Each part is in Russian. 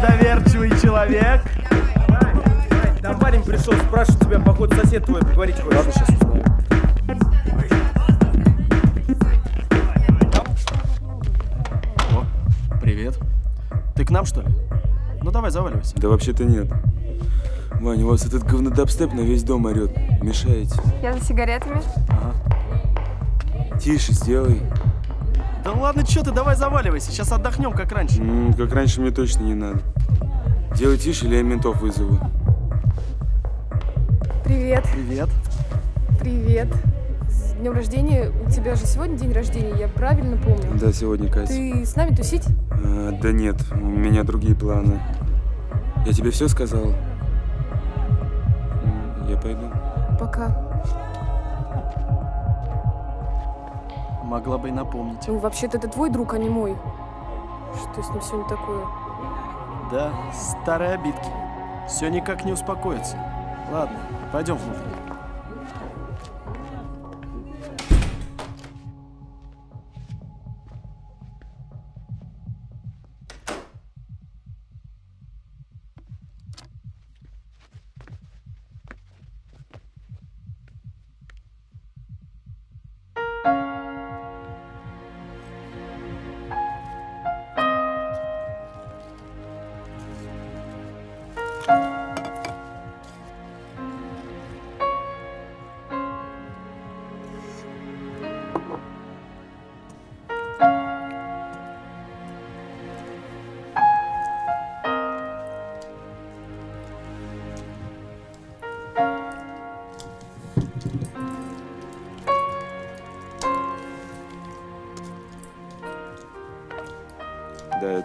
доверчивый человек. Там парень пришел, спрашивает тебя, походу, сосед твой, поговорить хочет. Ладно, сейчас узнаю. О, привет. Ты к нам, что ли? Ну давай, заваливайся. Да вообще-то нет. Ваня, у вас этот говнодабстеп на весь дом орет. Мешаете. Я за сигаретами. Тише сделай. Да ладно, что ты, давай заваливайся. Сейчас отдохнем, как раньше. М, как раньше мне точно не надо. Делай тише, или я ментов вызову. Привет, Привет. привет. С днем рождения. У тебя же сегодня день рождения, я правильно помню. Да, сегодня, Катя. Ты с нами тусить? А, да нет, у меня другие планы. Я тебе все сказал? М, Я пойду. Пока. Могла бы и напомнить. Ну, вообще-то это твой друг, а не мой. Что с ним сегодня такое? Да, старые обидки. Все никак не успокоится. Ладно, пойдем внутрь.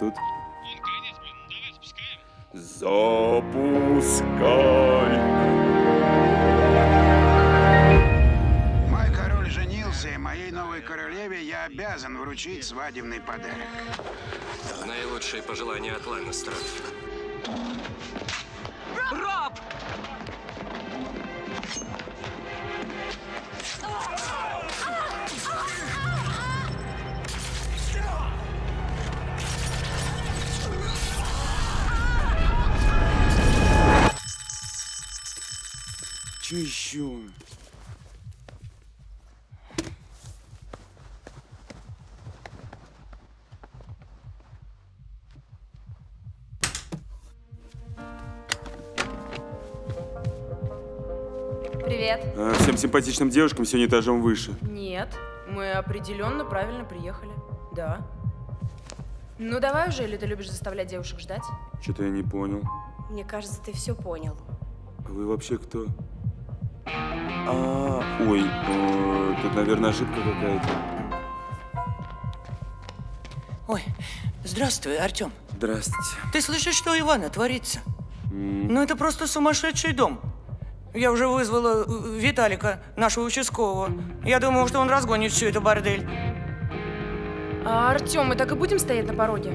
Тут. Запускай. Мой король женился, и моей новой королеве я обязан вручить свадебный подарок. Наилучшие пожелания от Ланнистеров. Еще? Привет. А, всем симпатичным девушкам сегодня этажом выше. Нет, мы определенно правильно приехали. Да. Ну давай уже, или ты любишь заставлять девушек ждать? Что-то я не понял. Мне кажется, ты все понял. А вы вообще кто? А, ой, э, тут, наверное, ошибка какая-то. Ой, здравствуй, Артем. Здравствуйте. Ты слышишь, что у Ивана творится? М, Ну, это просто сумасшедший дом. Я уже вызвала э, Виталика, нашего участкового. Я думаю, что он разгонит всю эту бордель. А, Артем, мы так и будем стоять на пороге?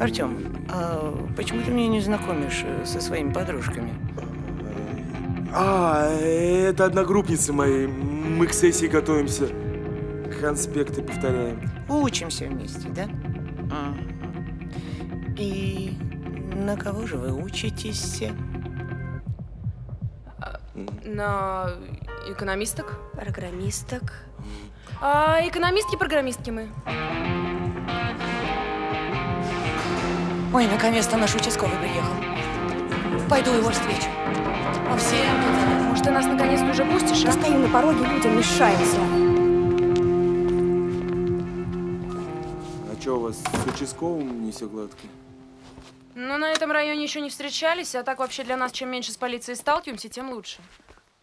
Артем, а почему ты меня не знакомишь э, со своими подружками? А, это одногруппницы мои. Мы к сессии готовимся. Конспекты повторяем. Учимся вместе, да? И на кого же вы учитесь все? На экономисток? Программисток. А экономистки-программистки мы. Ой, наконец-то наш участковый приехал. Пойду его встречу. Может, ты нас наконец-то уже пустишь, а? Стоим на пороге, людям мешаемся. А что у вас с участковым не все гладко? Ну, на этом районе еще не встречались, а так вообще для нас, чем меньше с полицией сталкиваемся, тем лучше.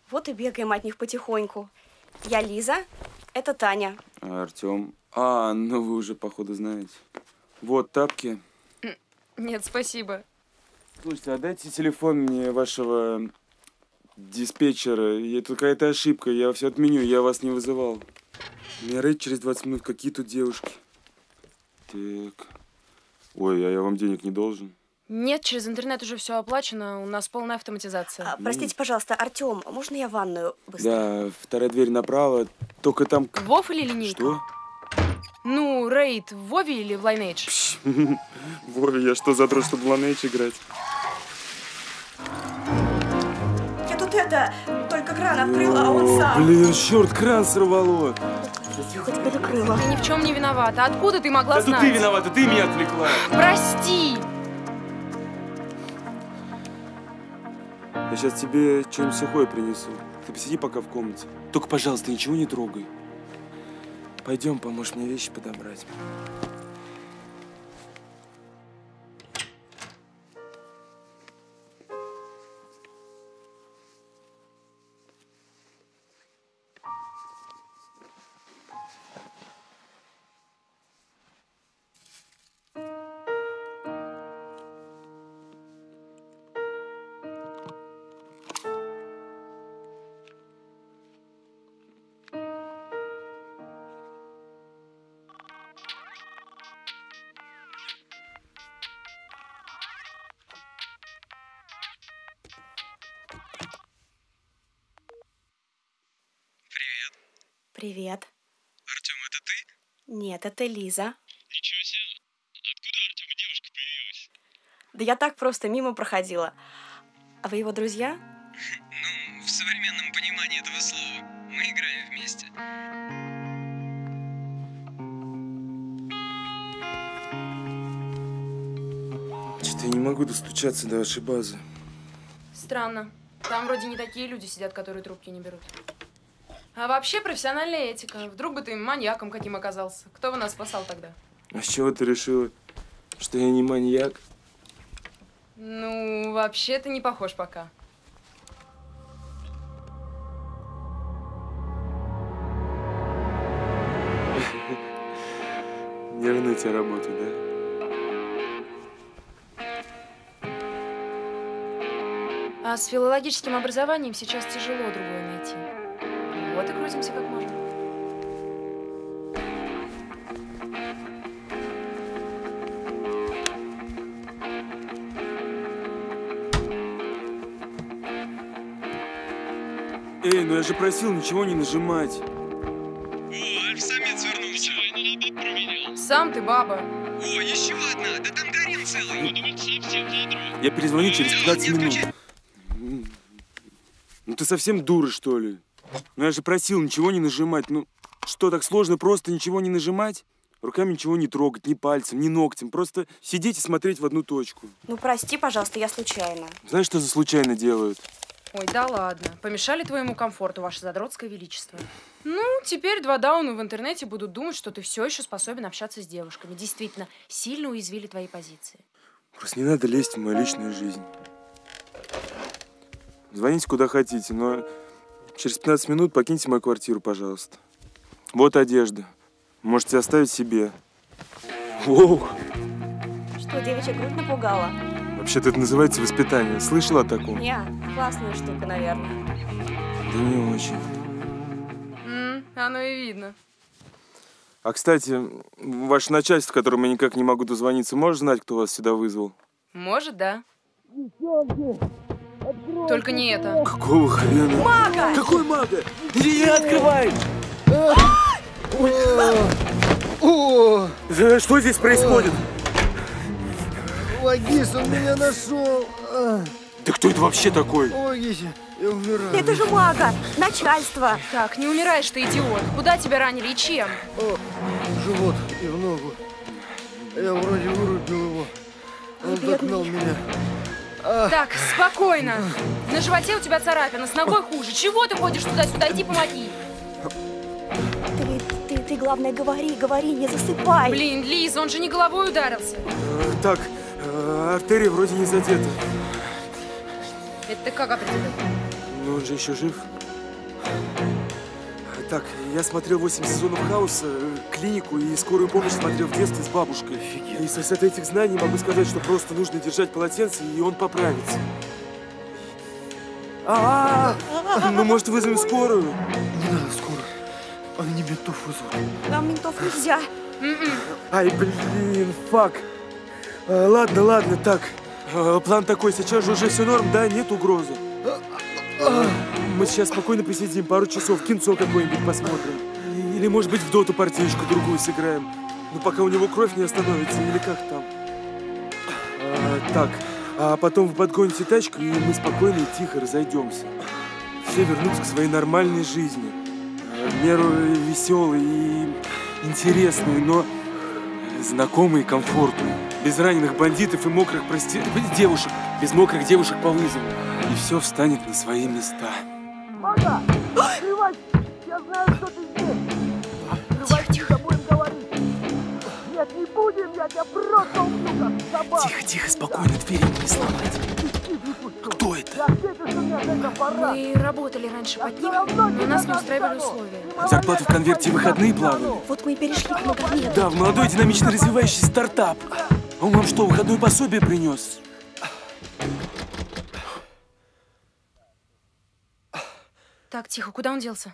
Вот и бегаем от них потихоньку. Я Лиза, это Таня. А Артем? А, ну вы уже, походу, знаете. Вот тапки. Нет, спасибо. Слушайте, отдайте телефон мне вашего диспетчера. Тут какая-то ошибка, я все отменю, я вас не вызывал. Рейд через 20 минут, какие тут девушки? Так. Ой, а я вам денег не должен? Нет, через интернет уже все оплачено, у нас полная автоматизация. А, простите, пожалуйста, Артем, можно я в ванную быстро? Да, вторая дверь направо, только там... Вов или линейка? Что? Ну, рейд в Вове или в Lineage? Вове, я что, задрот, чтобы в Lineage играть? Открыла, а он сам. Блин, черт, кран сорвало. Я хоть перекрыла. Ты ни в чем не виновата. Откуда ты могла Да знать? ты виновата, ты меня отвлекла. Прости! Я сейчас тебе что-нибудь сухое принесу. Ты посиди пока в комнате. Только, пожалуйста, ничего не трогай. Пойдем, поможешь мне вещи подобрать. Привет. Артем, это ты? Нет, это Лиза. Ничего себе. Откуда Артем девушка появилась? Да я так просто мимо проходила. А вы его друзья? Ну, в современном понимании этого слова. Мы играем вместе. Что-то я не могу достучаться до вашей базы. Странно. Там вроде не такие люди сидят, которые трубки не берут. А вообще профессиональная этика. Вдруг бы ты маньяком каким оказался. Кто бы нас спасал тогда? А с чего ты решила, что я не маньяк? Ну, вообще ты не похож пока. Нервная у тебя работа, да? А с филологическим образованием сейчас тяжело другое найти. Крутимся как можем. Эй, ну я же просил ничего не нажимать. О, альф-самец вернулся. променял. Сам ты баба. О, еще одна. Да там гарем целый. Ну, думаю, совсем задрот. Я перезвоню через Алло, 15 не минут. Ну ты совсем дура, что ли? Ну я же просил ничего не нажимать. Ну что, так сложно просто ничего не нажимать? Руками ничего не трогать, ни пальцем, ни ногтем. Просто сидеть и смотреть в одну точку. Ну, прости, пожалуйста, я случайно. Знаешь, что за случайно делают? Ой, да ладно. Помешали твоему комфорту, ваше задротское величество. Ну, теперь два дауна в интернете будут думать, что ты все еще способен общаться с девушками. Действительно, сильно уязвили твои позиции. Просто не надо лезть в мою личную жизнь. Звоните куда хотите, но через 15 минут покиньте мою квартиру, пожалуйста. Вот одежда. Можете оставить себе. Воу! Что, девичья грудь напугала? Вообще-то это называется воспитание. Слышала о таком? Не, классная штука, наверное. Да не очень. М, оно и видно. А, кстати, ваше начальство, которому я никак не могу дозвониться, может знать, кто вас сюда вызвал? Может, да. Только не это. Какого хрена? Мага! Какой мага? Не открывай! Что здесь происходит? Вагис, он меня нашел. А, Да кто это вообще такой? Помогите, я умираю. Это же мага! Начальство! Так, не умираешь ты, идиот. Куда тебя ранили и чем? О, в живот и в ногу. Я вроде вырубил его. Он догнал меня. Так, спокойно. На животе у тебя царапина, с ногой хуже. Чего ты ходишь туда-сюда? Иди помоги. Ты, ты, ты, главное, говори, говори, не засыпай. Блин, Лиз, он же не головой ударился. Э, Так, э, артерия вроде не задета. Это ты как определил? Но он же еще жив. Так, я смотрел 8 сезонов Хауса, э, клинику и скорую помощь смотрел в детстве с бабушкой. И со, с этих знаний могу сказать, что просто нужно держать полотенце, и он поправится. А, ну может вызовем скорую? Не надо скоро. Они ментов вызовут. Нам ментов нельзя. Ай, блин, фак. А, ладно, ладно, так. А, план такой, сейчас же уже все норм, да, нет угрозы. Мы сейчас спокойно посидим, пару часов, кинцо какое-нибудь посмотрим. Или, может быть, в доту партиечку другую сыграем. Ну, пока у него кровь не остановится, или как там. А, так, а потом вы подгоните тачку, и мы спокойно и тихо разойдемся. Все вернутся к своей нормальной жизни. А, меру веселой и интересной, но знакомой и комфортной. Без раненых бандитов и мокрых прости... девушек. Без мокрых девушек по вызову. И все встанет на свои места. Тихо, тихо, спокойно, двери не сломать. Кто это? Мы работали раньше под ним, но нас не устраивали условия. Зарплату в конверте выходные плавали. Вот мы и перешли к многолетнему. Да, в молодой динамично развивающийся стартап. А он вам что, выходное пособие принес? Так, тихо, куда он делся?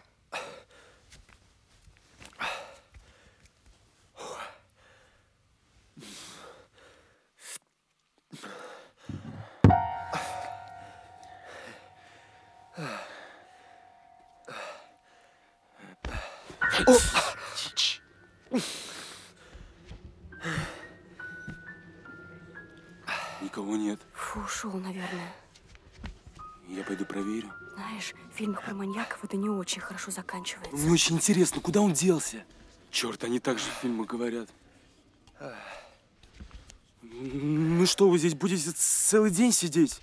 Очень хорошо заканчивается. Мне очень интересно, куда он делся? Черт, они так же в фильмах говорят. Ну что, вы здесь будете целый день сидеть?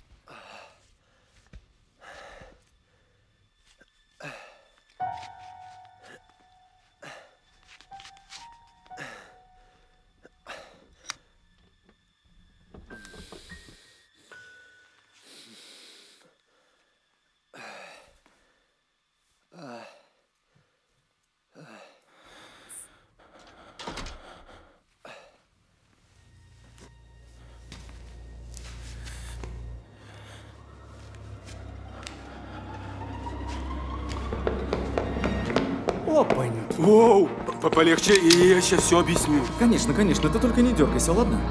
Полегче, и я сейчас все объясню. Конечно, конечно, ты только не дергайся, ладно?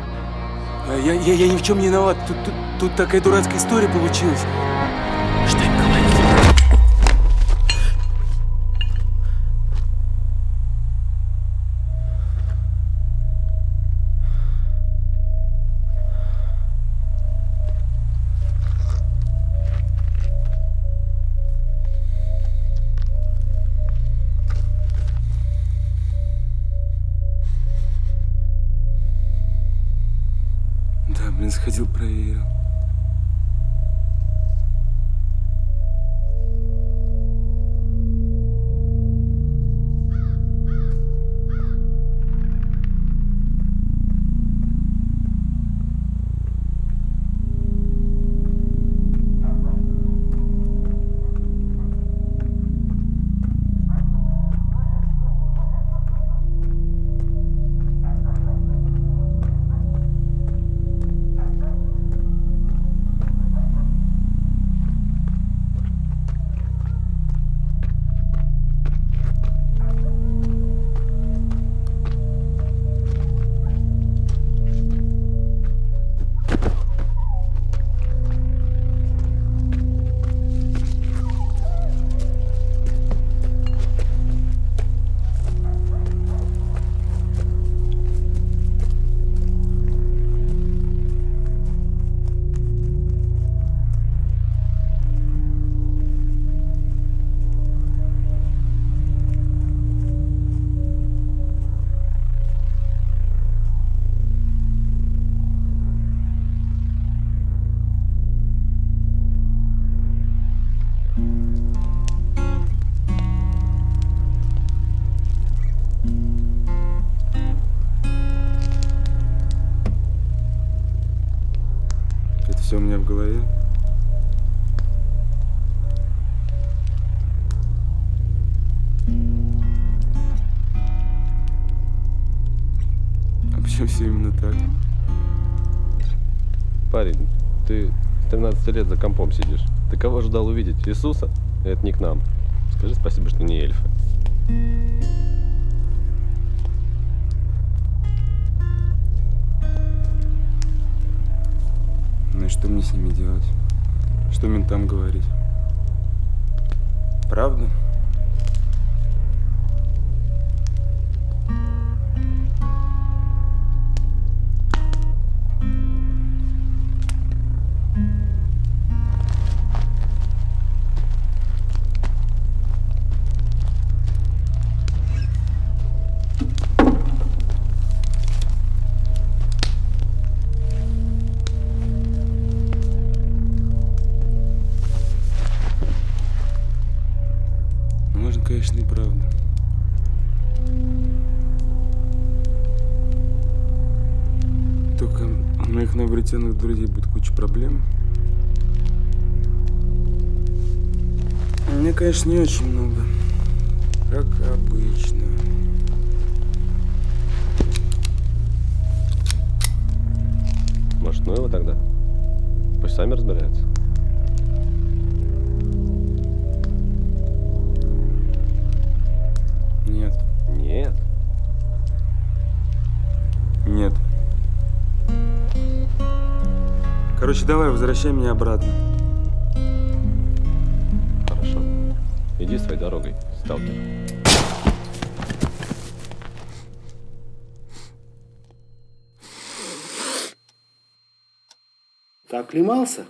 А Я, я, я ни в чем не виноват. Тут, тут, тут такая дурацкая история получилась. Все именно так? Парень, ты 13 лет за компом сидишь. Ты кого ждал увидеть? Иисуса? Это не к нам. Скажи спасибо, что не эльфы. Ну и что мне с ними делать? Что ментам говорить? Правда? Новообретенных друзей будет куча проблем. Мне, конечно, не очень много. Как обычно. Может, ну его тогда? Пусть сами разбираются. Короче, давай, возвращай меня обратно. Хорошо. Иди своей дорогой, сталкер. Ты оклемался?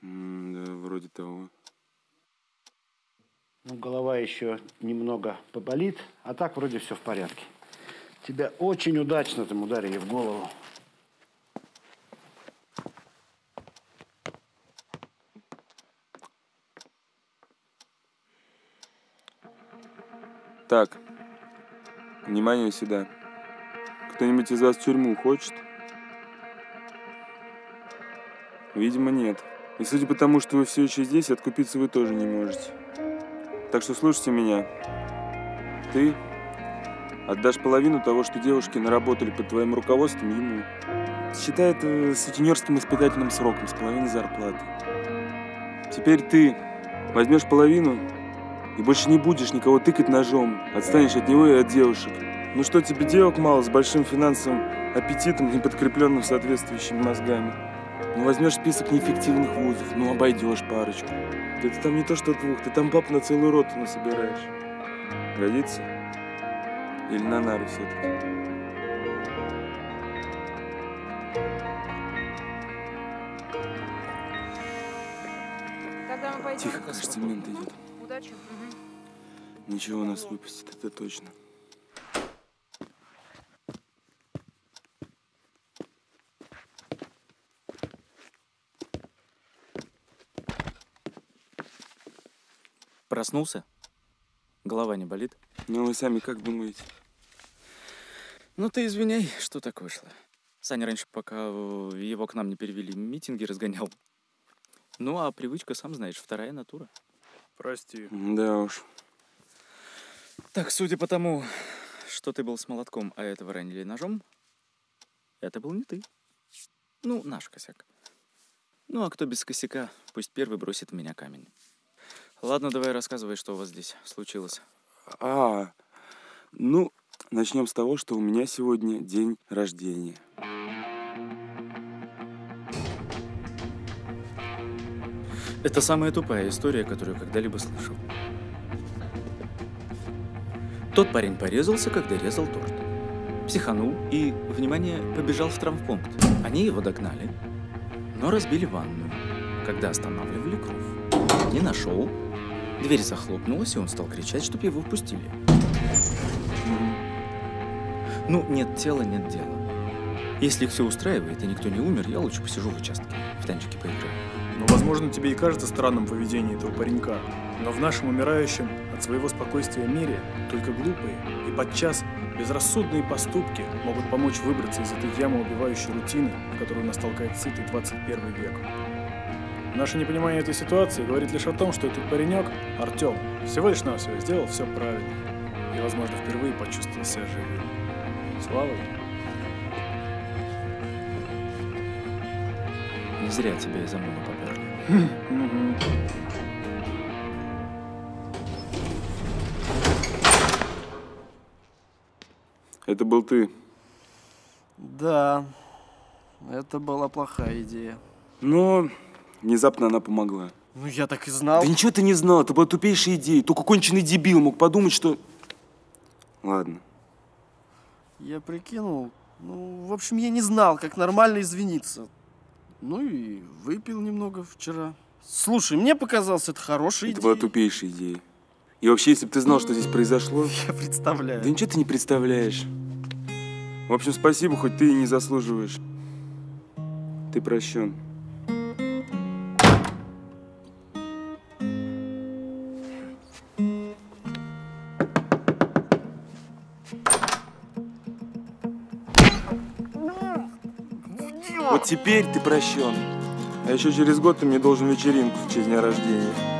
М, да, вроде того. Ну, голова еще немного поболит, а так вроде все в порядке. Тебя очень удачно там ударили в голову. Так, внимание сюда. Кто-нибудь из вас в тюрьму хочет? Видимо, нет. И судя по тому, что вы все еще здесь, откупиться вы тоже не можете. Так что слушайте меня. Ты отдашь половину того, что девушки наработали под твоим руководством ему. Считай это сутенерским испытательным сроком с половиной зарплаты. Теперь ты возьмешь половину и больше не будешь никого тыкать ножом. Отстанешь от него и от девушек. Ну что тебе девок мало с большим финансовым аппетитом, не подкрепленным соответствующими мозгами. Ну возьмешь список неэффективных вузов, ну обойдешь парочку. Да ты там не то что двух, ты там пап на целую роту насобираешь. Годится? Или на нары все-таки? Тогда мы пойдем. Тихо, кажется, мент идет. Удачи. Мгм. Ничего нас выпустит, это точно. Проснулся? Голова не болит? Ну вы сами как думаете? Ну ты извиняй, что так вышло. Саня раньше, пока э, его к нам не перевели, митинги разгонял. Ну, а привычка, сам знаешь, вторая натура. Прости. Да уж. Так, судя по тому, что ты был с молотком, а этого ранили ножом, это был не ты. Ну, наш косяк. Ну, а кто без косяка, пусть первый бросит в меня камень. Ладно, давай рассказывай, что у вас здесь случилось. А, ну, начнем с того, что у меня сегодня день рождения. Это самая тупая история, которую когда-либо слышал. Тот парень порезался, когда резал торт. Психанул и, внимание, побежал в травмпункт. Они его догнали, но разбили ванную, когда останавливали кровь. Не нашел. Дверь захлопнулась, и он стал кричать, чтобы его впустили. Ну, нет тела, нет дела. Если их все устраивает, и никто не умер, я лучше посижу в участке, в танчики поиграю. Ну, возможно, тебе и кажется странным поведение этого паренька, но в нашем умирающем от своего спокойствия мире только глупые и подчас безрассудные поступки могут помочь выбраться из этой ямы убивающей рутины, в которую нас толкает сытый 21 век. Наше непонимание этой ситуации говорит лишь о том, что этот паренек, Артем, всего лишь навсего сделал все правильно и, возможно, впервые почувствовал себя живым. Слава ему. Не зря тебя из ОМОНа поперли. Это был ты. Да, это была плохая идея. Но внезапно она помогла. Ну, я так и знал. Да ничего ты не знал, это была тупейшая идея. Только конченый дебил мог подумать, что... Ладно. Я прикинул. Ну, в общем, я не знал, как нормально извиниться. Ну и выпил немного вчера. Слушай, мне показалось, это хорошая Это идея. была тупейшая идея. И вообще, если бы ты знал, что здесь произошло... Я представляю. Да ничего ты не представляешь. В общем, спасибо, хоть ты и не заслуживаешь. Ты прощен. Теперь ты прощен. А еще через год ты мне должен вечеринку в честь дня рождения.